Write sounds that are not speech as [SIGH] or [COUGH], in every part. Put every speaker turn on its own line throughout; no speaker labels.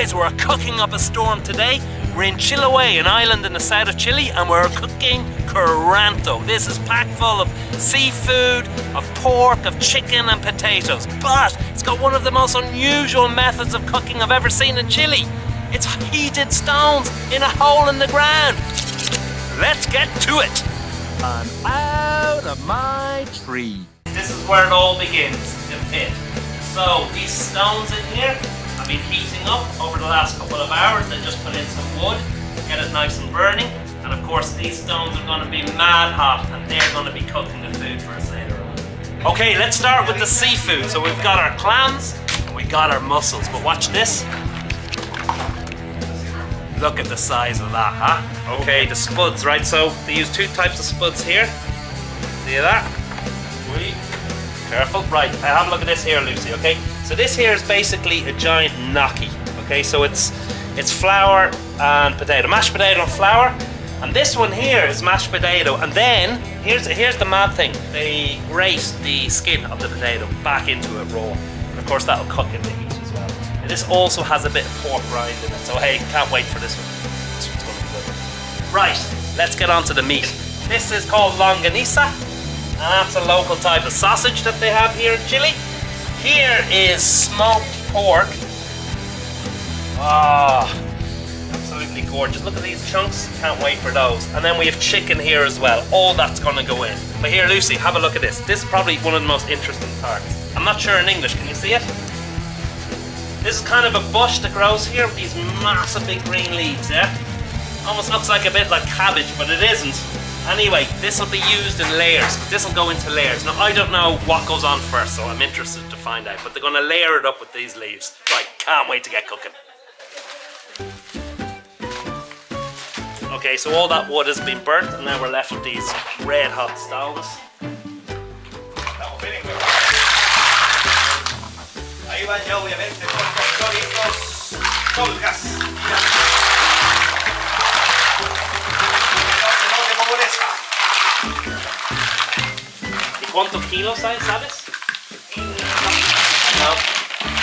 Guys, we're cooking up a storm today. We're in Chiloé, an island in the south of Chile, and we're cooking Curanto. This is packed full of seafood, of pork, of chicken and potatoes. But it's got one of the most unusual methods of cooking I've ever seen in Chile. It's heated stones in a hole in the ground. Let's get to it. I'm out of my tree. This is where it all begins, the pit. So these stones in here been heating up over the last couple of hours. They just put in some wood, get it nice and burning. And of course these stones are going to be mad hot and they're going to be cooking the food for us later on. Okay, let's start with the seafood. So we've got our clams and we got our mussels. But watch this. Look at the size of that, huh? Okay, the spuds, right? So they use two types of spuds here. See that? Careful. Right, have a look at this here, Lucy, okay? So this here is basically a giant gnocchi, okay? So it's it's flour and potato, mashed potato and flour. And this one here is mashed potato. And then, here's here's the mad thing. They grate the skin of the potato back into it raw. And of course that'll cook in the heat as well. And this also has a bit of pork rind in it. So hey, can't wait for this one. Right, let's get on to the meat. This is called longanisa. And that's a local type of sausage that they have here in Chile. Here is smoked pork. Ah, absolutely gorgeous. Look at these chunks. Can't wait for those. And then we have chicken here as well. All that's going to go in. But here, Lucy, have a look at this. This is probably one of the most interesting parts. I'm not sure in English. Can you see it? This is kind of a bush that grows here with these massive big green leaves, yeah? Almost looks like a bit like cabbage, but it isn't. Anyway, this will be used in layers. This will go into layers. Now, I don't know what goes on first, so I'm interested to find out. But they're going to layer it up with these leaves. Right, can't wait to get cooking. Okay, so all that wood has been burnt, and now we're left with these red hot stones. Cuántos kilos hay, sabes? No.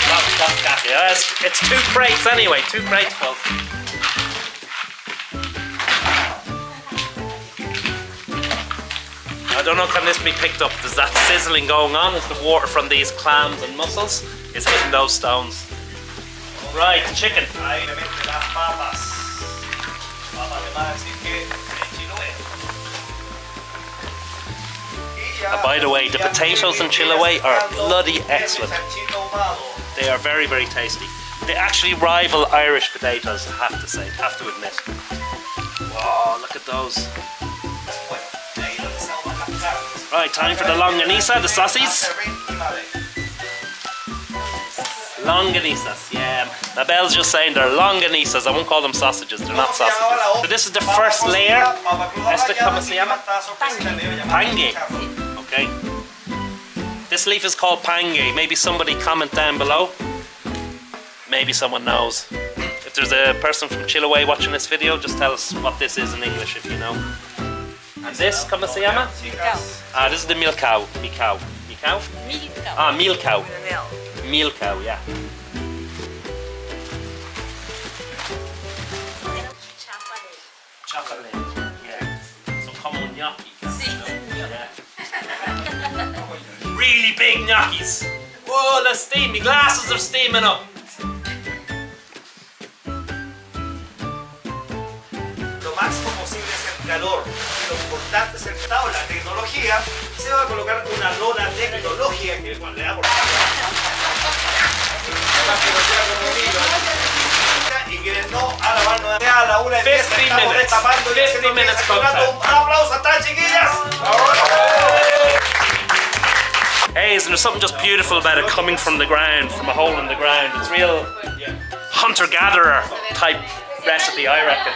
That's, that's got you. It's, it's two crates anyway, two crates full. I don't know, can this be picked up? There's that sizzling going on as the water from these clams and mussels is hitting those stones. Right, chicken.
Ahí obviamente las papas. Papas de más así que
Uh, by the way, the potatoes in Chiloé are bloody excellent. They are very, very tasty. They actually rival Irish potatoes, I have to say, I have to admit. Wow, look at those. Right, time for the longanisa, the sausages. Longanisas, yeah. Mabel's just saying they're longanisas. I won't call them sausages, they're not sausages. So this is the first layer. Esta, ¿cómo se? Pangue. Okay. This leaf is called pangue. Maybe somebody comment down below. Maybe someone knows. If there's a person from Chiloé watching this video, just tell us what this is in English if you know. And this, ¿cómo se llama? Ah, this is the milcao. Milcao. Milcao?
Milka.
Ah, milcao.
Mel.
Milcao, yeah. Chocolate. Really big gnocchis. Whoa, the steam. My glasses are steaming up.
Lo máximo posible es el calor. Lo importante es el estado, la tecnología. Se va a colocar una lona tecnológica que le da por. Y que no a la mano de a la una y
50
estamos destapando y
50
se empieza Un aplauso chiquillas.
Hey, isn't there something just beautiful about it coming from the ground, from a hole in the ground? It's real hunter-gatherer type recipe, I reckon.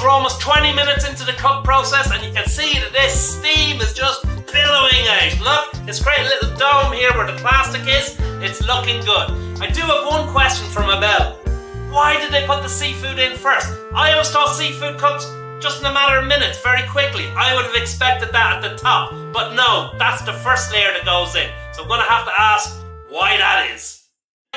We're almost 20 minutes into the cook process and you can see that this steam is just billowing out. Look, it's a little dome here where the plastic is. It's looking good. I do have one question for Mabel. Why did they put the seafood in first? I always thought seafood cooked just in a matter of minutes, very quickly. I would have expected that at the top, but no, that's the first layer that goes in. So I'm gonna have to ask why that is.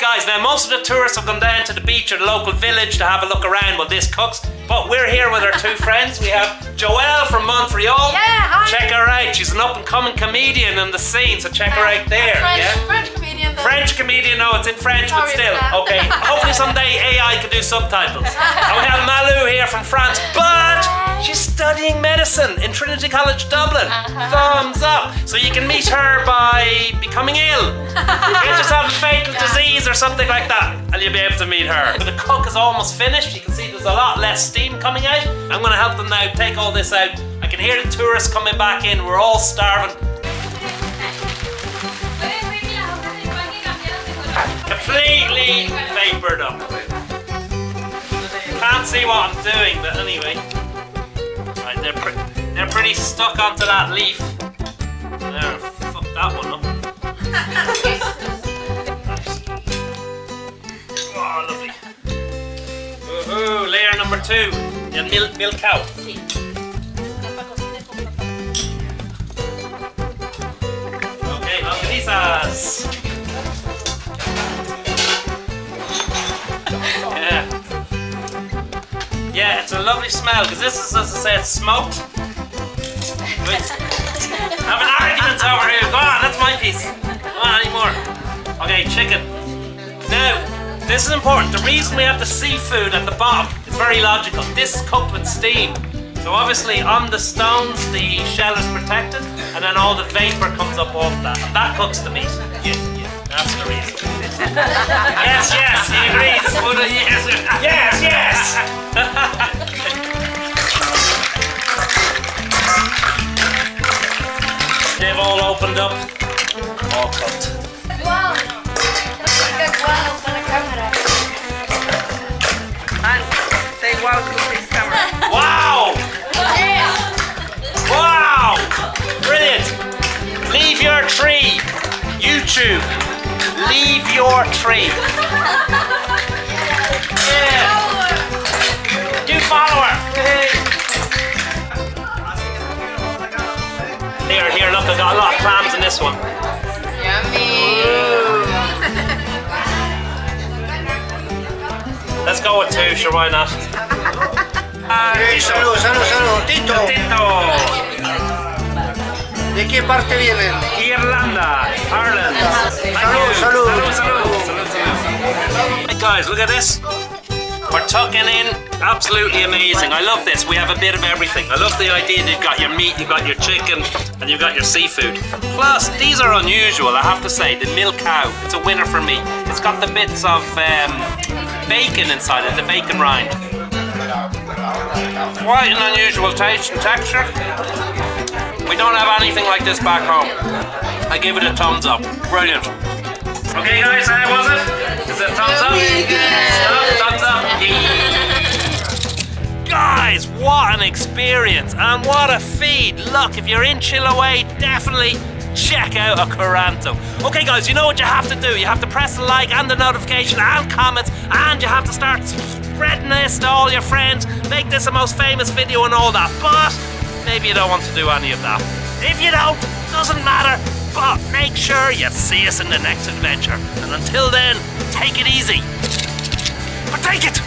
Guys, now most of the tourists have come down to the beach or the local village to have a look around while this cooks. But we're here with our two [LAUGHS] friends. We have Joelle from Montreal.
Yeah, hi.
Check her out. She's an up and coming comedian in the scene, so check her out there. Yeah.
French comedian.
No, it's in French, but still. Okay, hopefully someday AI can do subtitles. and we have Malu here from France, but she's studying medicine in Trinity College Dublin.
Uh-huh.
Thumbs up. So you can meet her by becoming ill. Get yourself a fatal disease or something like that, and you'll be able to meet her. The cook is almost finished. You can see there's a lot less steam coming out. I'm going to help them now take all this out. I can hear the tourists coming back in. We're all starving. Completely vapored up. Can't see what I'm doing, but anyway. Right, they're, pre they're pretty stuck onto that leaf. There, fuck that one up. [LAUGHS] Oh, lovely. Woohoo, layer number two. The milk, milcao. Okay, longanizas. A lovely smell because this is, as I say, it's smoked. Wait. [LAUGHS] Have an argument over here. Go on, that's my piece. Go on, any more? Okay, chicken. Now, this is important. The reason we have the seafood at the bottom is very logical. This is cooked with steam. So obviously on the stones the shell is protected and then all the vapor comes up off that. And that cooks the meat. Yeah, yeah. That's the reason. Yes, yes, he agrees. But, uh, yes, yes, yes. [LAUGHS] They've all opened up. All cooked.
Wow.
Say wow this camera.
Wow! Wow! Brilliant! Leave your tree. YouTube. Leave your tree. Yeah. You follow her. Here, here, look, I got a lot of clams in this one. Yummy. Let's go with two, sure, why not?
Eh, salud, salud, salud. Tito,
Tito,
¿de qué parte vienen?
Irlanda, Ireland.
Salud, salud.
Hey guys, look at this. We're tucking in. Absolutely amazing. I love this. We have a bit of everything. I love the idea that you've got your meat, you've got your chicken, and you've got your seafood. Plus, these are unusual, I have to say. The milcao, it's a winner for me. It's got the bits of um, bacon inside it, the bacon rind. Quite an unusual taste and texture. We don't have anything like this back home. I give it a thumbs up. Brilliant. Okay guys, how was it? Is it thumbs up? Thumbs up, thumbs [LAUGHS] up. Guys, what an experience and what a feed. Look, if you're in Chiloé, definitely check out a Curanto. Okay guys, you know what you have to do. You have to press the like and the notification and comments and you have to start spreading this to all your friends. Make this the most famous video and all that. But maybe you don't want to do any of that. If you don't, doesn't matter. But make sure you see us in the next adventure. And until then, take it easy. But take it!